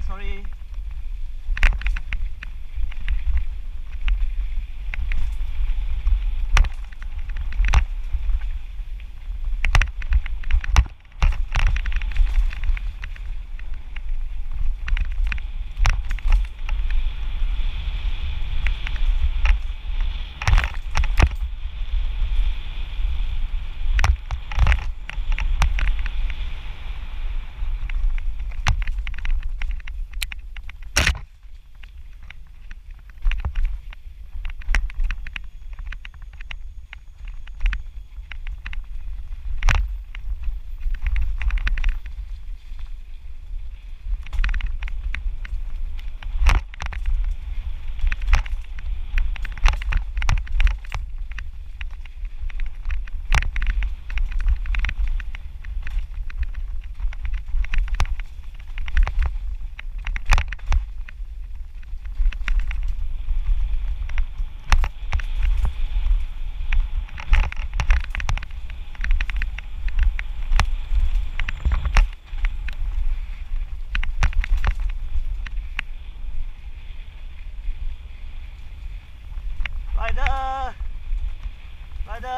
哎，sorry。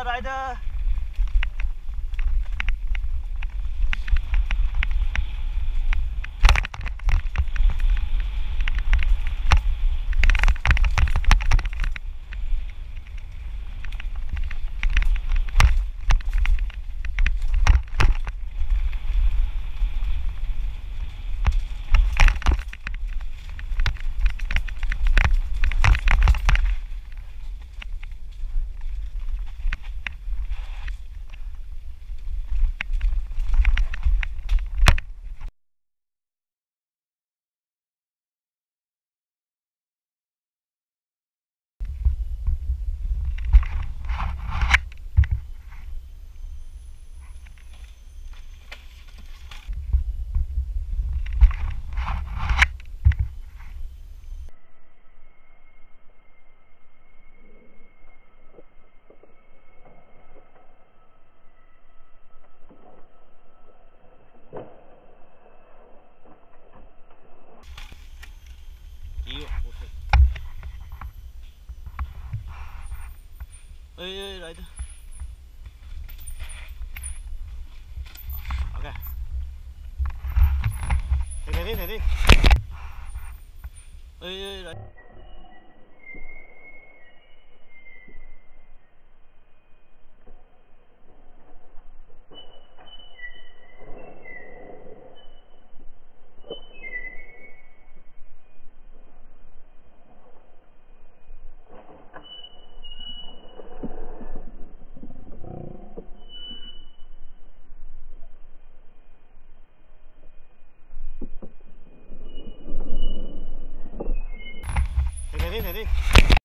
Rider, 哎哎，来的。OK。停停停停停。哎哎，来。dele ali.